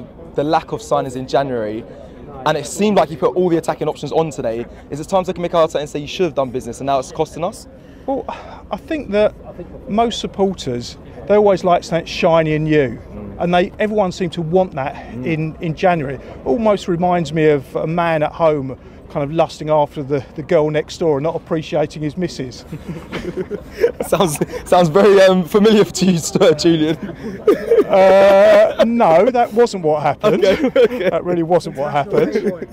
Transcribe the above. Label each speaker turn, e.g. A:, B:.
A: the, the lack of signings in January, and it seemed like you put all the attacking options on today. Is it time to make Arteta and say you should have done business and now it's costing us?
B: Well, I think that most supporters they always like something shiny and new, and they everyone seemed to want that in in January. Almost reminds me of a man at home. Kind of lusting after the, the girl next door and not appreciating his missus.
A: sounds sounds very um, familiar to you, Stuart, Julian.
B: Uh, no, that wasn't what happened. That really wasn't what happened.